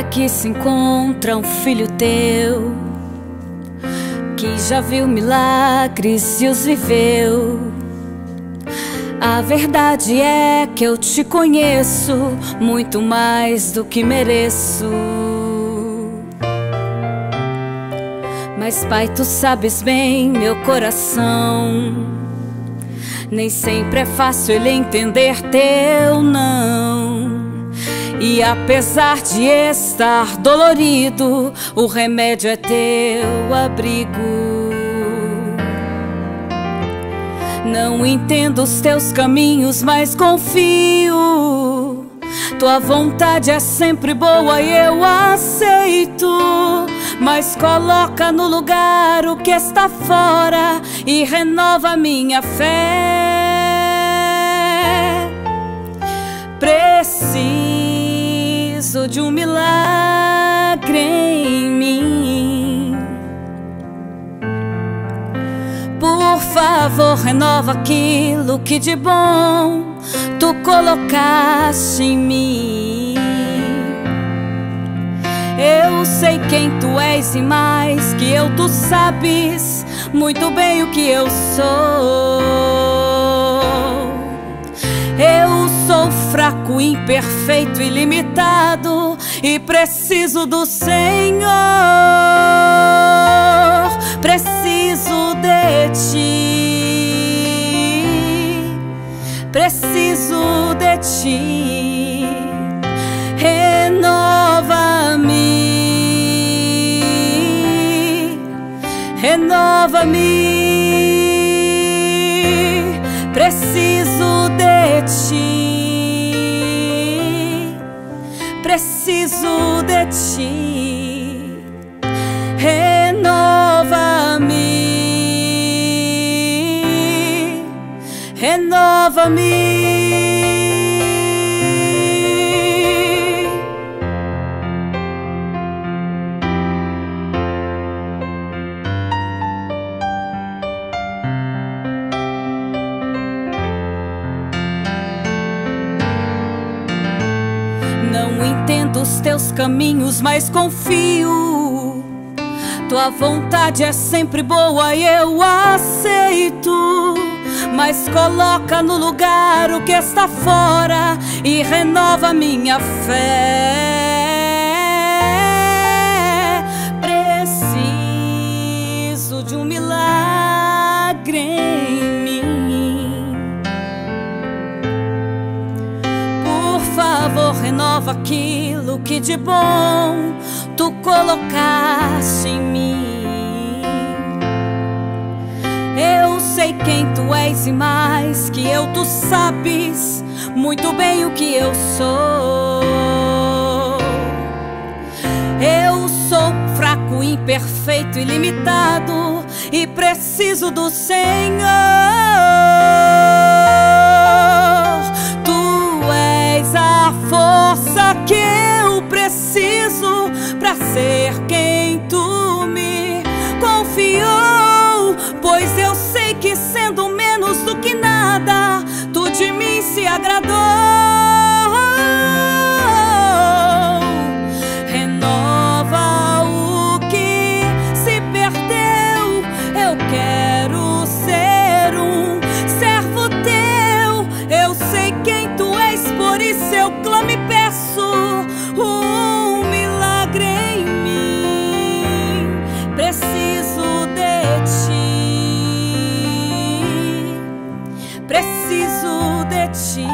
Aqui se encontra um filho teu que já viu milagres e os viveu. A verdade é que eu te conheço muito mais do que mereço. Mas, Pai, tu sabes bem meu coração. Nem sempre é fácil ele entender teu não. E apesar de estar dolorido, o remédio é teu abrigo. Não entendo os teus caminhos, mas confio. Tua vontade é sempre boa e eu aceito. Mas coloca no lugar o que está fora e renova minha fé. Preciso de um milagre em mim. Por favor, renova aquilo que de bom tu colocaste em mim. Eu sei quem tu és e mais que eu, tu sabes muito bem o que eu sou. Fraco, imperfeito e limitado e preciso do Senhor. Preciso de ti. Preciso de ti. Renova-me. Renova-me. Renova-me. Não entendo os teus caminhos, mas confio. Tua vontade é sempre boa e eu aceito. Mas coloca no lugar o que está fora e renova minha fé. Preciso de um milagre em mim. Por favor, renova aquilo que de bom tu colocaste tu és e mais que eu, tu sabes muito bem o que eu sou. Eu sou fraco, imperfeito e limitado e preciso do Senhor. Tu és a força que eu preciso para ser quem mim Preciso